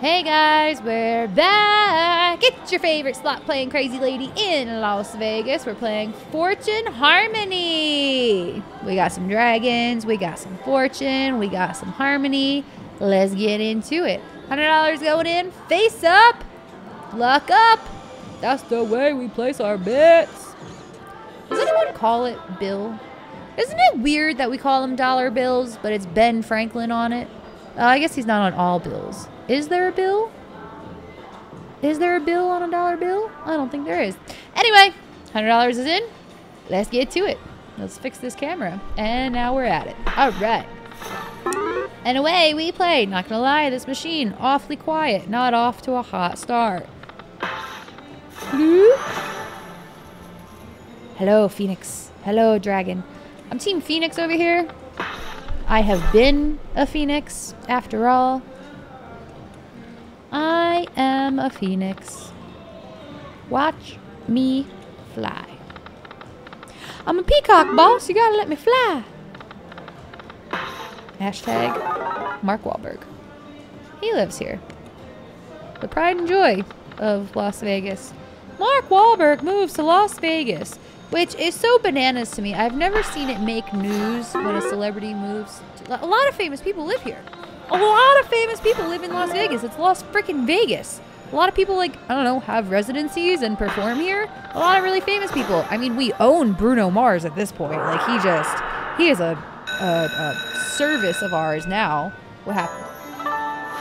Hey guys, we're back! It's your favorite slot playing crazy lady in Las Vegas. We're playing Fortune Harmony. We got some dragons, we got some fortune, we got some harmony. Let's get into it. $100 going in, face up, luck up. That's the way we place our bets. Does anyone call it bill? Isn't it weird that we call them dollar bills, but it's Ben Franklin on it? Uh, I guess he's not on all bills. Is there a bill? Is there a bill on a dollar bill? I don't think there is. Anyway, $100 is in. Let's get to it. Let's fix this camera. And now we're at it. All right. And away we play. Not gonna lie, this machine awfully quiet. Not off to a hot start. Hello, Phoenix. Hello, Dragon. I'm Team Phoenix over here. I have been a Phoenix, after all. A Phoenix. Watch me fly. I'm a peacock, boss. You gotta let me fly. Hashtag Mark Wahlberg. He lives here. The pride and joy of Las Vegas. Mark Wahlberg moves to Las Vegas, which is so bananas to me. I've never seen it make news when a celebrity moves. To, a lot of famous people live here. A lot of famous people live in Las Vegas. It's Las freaking Vegas. A lot of people, like, I don't know, have residencies and perform here. A lot of really famous people. I mean, we own Bruno Mars at this point. Like, he just, he is a, a, a service of ours now. What happened?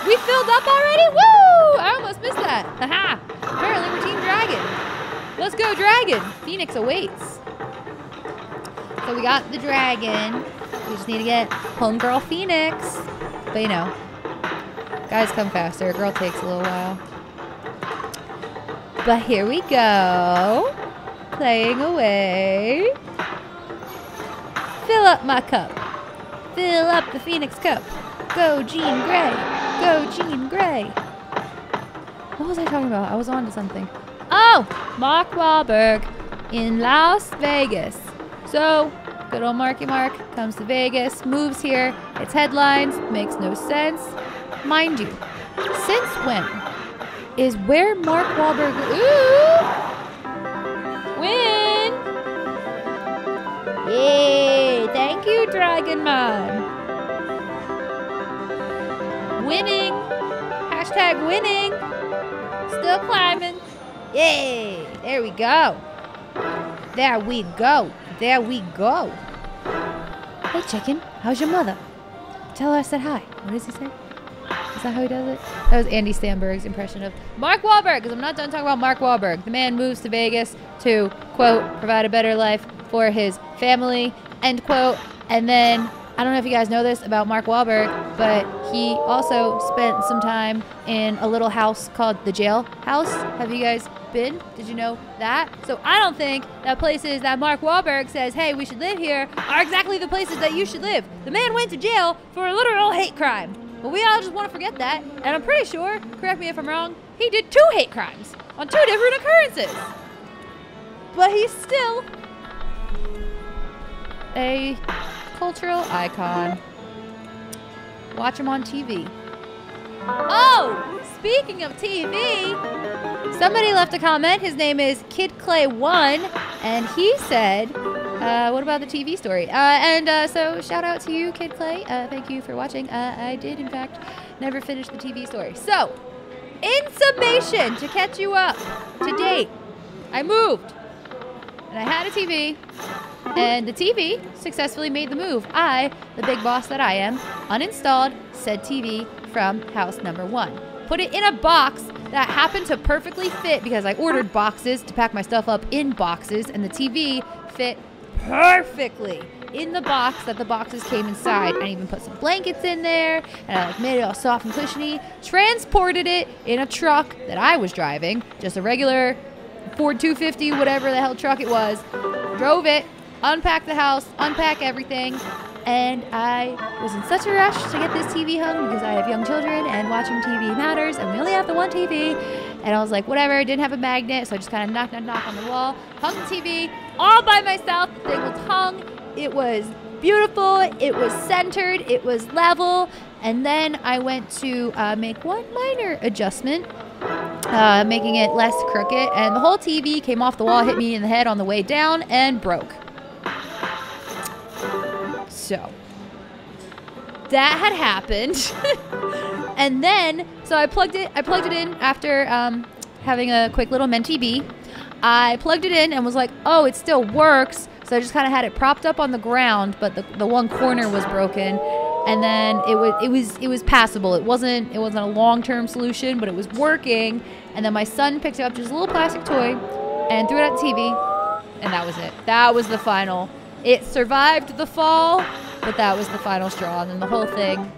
We filled up already? Woo! I almost missed that. Haha. Apparently we're Team Dragon. Let's go, Dragon. Phoenix awaits. So we got the Dragon. We just need to get Homegirl Phoenix. But you know, guys come faster. Girl takes a little while. But here we go. Playing away. Fill up my cup. Fill up the Phoenix cup. Go, Jean Grey. Go, Jean Grey. What was I talking about? I was on to something. Oh, Mark Wahlberg in Las Vegas. So, good old Marky Mark comes to Vegas, moves here. It's headlines, makes no sense. Mind you, since when is where Mark Wahlberg. Ooh! Win! Yay! Thank you, Dragon Man. Winning! Hashtag winning! Still climbing. Yay! There we go. There we go. There we go. Hey, chicken. How's your mother? Tell her I said hi. What does he say? Is that how he does it? That was Andy Samberg's impression of Mark Wahlberg, because I'm not done talking about Mark Wahlberg. The man moves to Vegas to, quote, provide a better life for his family, end quote. And then, I don't know if you guys know this about Mark Wahlberg, but he also spent some time in a little house called the Jail House. Have you guys been? Did you know that? So I don't think that places that Mark Wahlberg says, hey, we should live here, are exactly the places that you should live. The man went to jail for a literal hate crime. But we all just want to forget that. And I'm pretty sure, correct me if I'm wrong, he did two hate crimes on two different occurrences. But he's still a cultural icon. Watch him on TV. Oh, speaking of TV, somebody left a comment. His name is Kid Clay1, and he said, uh, what about the TV story? Uh, and uh, so, shout out to you, Kid Clay. Uh, thank you for watching. Uh, I did, in fact, never finish the TV story. So, in summation, to catch you up, to date, I moved, and I had a TV, and the TV successfully made the move. I, the big boss that I am, uninstalled said TV from house number one. Put it in a box that happened to perfectly fit because I ordered boxes to pack my stuff up in boxes, and the TV fit perfectly in the box that the boxes came inside. I even put some blankets in there, and I like made it all soft and cushiony. Transported it in a truck that I was driving, just a regular Ford 250, whatever the hell truck it was. Drove it, unpacked the house, unpack everything, and I was in such a rush to get this TV hung because I have young children and watching TV matters, and we only have the one TV. And I was like, whatever, didn't have a magnet, so I just kind of knock, knock, knock on the wall, hung the TV all by myself. The thing was hung. It was beautiful. It was centered. It was level. And then I went to uh, make one minor adjustment, uh, making it less crooked, and the whole TV came off the wall, hit me in the head on the way down, and broke. So that had happened. and then, so I plugged it. I plugged it in after um, having a quick little Menti B. I plugged it in and was like, "Oh, it still works." So I just kind of had it propped up on the ground, but the, the one corner was broken. And then it was it was it was passable. It wasn't it wasn't a long term solution, but it was working. And then my son picked it up just a little plastic toy and threw it at the TV, and that was it. That was the final. It survived the fall, but that was the final straw. And then the whole thing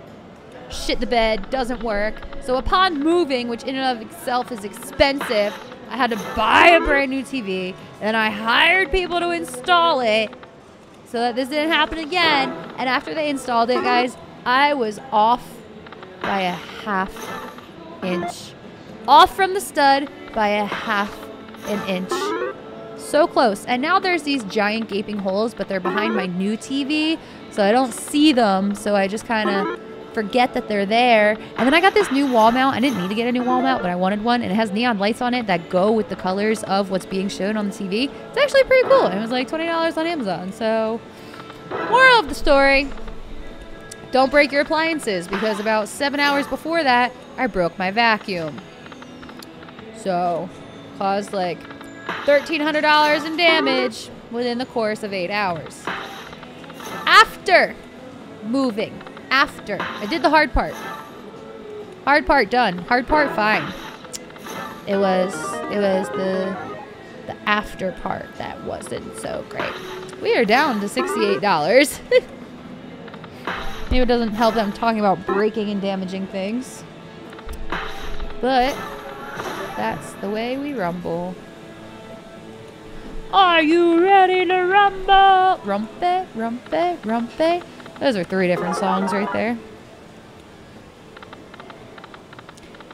shit the bed, doesn't work. So upon moving, which in and of itself is expensive, I had to buy a brand new TV. And I hired people to install it so that this didn't happen again. And after they installed it, guys, I was off by a half inch. Off from the stud by a half an inch. So close. And now there's these giant gaping holes, but they're behind my new TV, so I don't see them. So I just kind of forget that they're there. And then I got this new wall mount. I didn't need to get a new wall mount, but I wanted one. And it has neon lights on it that go with the colors of what's being shown on the TV. It's actually pretty cool. And It was like $20 on Amazon. So, moral of the story don't break your appliances because about seven hours before that, I broke my vacuum. So, caused like $1,300 in damage within the course of eight hours. After moving, after, I did the hard part. Hard part done. Hard part fine. It was, it was the, the after part that wasn't so great. We are down to $68. Maybe it doesn't help that I'm talking about breaking and damaging things. But that's the way we rumble. Are you ready to rumble? Rumpe, rumpe, rumpe. Those are three different songs right there.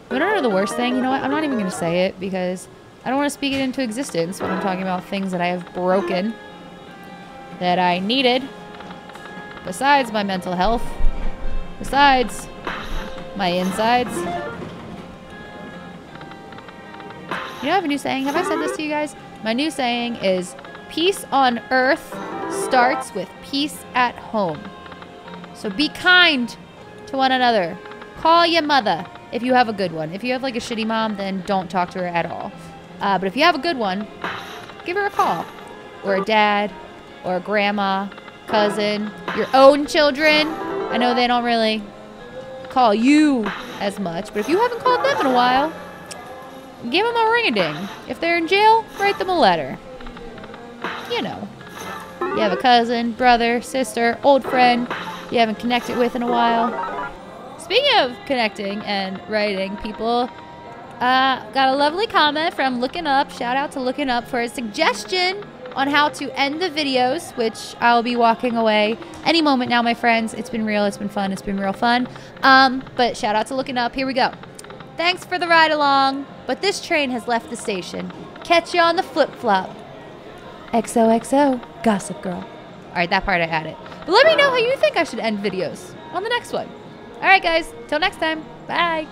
Want to know the worst thing? You know what? I'm not even going to say it because I don't want to speak it into existence when I'm talking about things that I have broken that I needed besides my mental health, besides my insides. You know, I have a new saying. Have I said this to you guys? My new saying is peace on earth starts with peace at home. So be kind to one another. Call your mother if you have a good one. If you have like a shitty mom, then don't talk to her at all. Uh, but if you have a good one, give her a call. Or a dad, or a grandma, cousin, your own children. I know they don't really call you as much, but if you haven't called them in a while, give them a ring a ding. If they're in jail, write them a letter. You know. You have a cousin, brother, sister, old friend you haven't connected with in a while. Speaking of connecting and writing, people uh, got a lovely comment from Looking Up. Shout out to Looking Up for a suggestion on how to end the videos, which I'll be walking away any moment now, my friends. It's been real. It's been fun. It's been real fun. Um, but shout out to Looking Up. Here we go. Thanks for the ride along, but this train has left the station. Catch you on the flip flop. XOXO, Gossip Girl. All right, that part I added. But let me know how you think I should end videos on the next one. All right, guys. Till next time. Bye.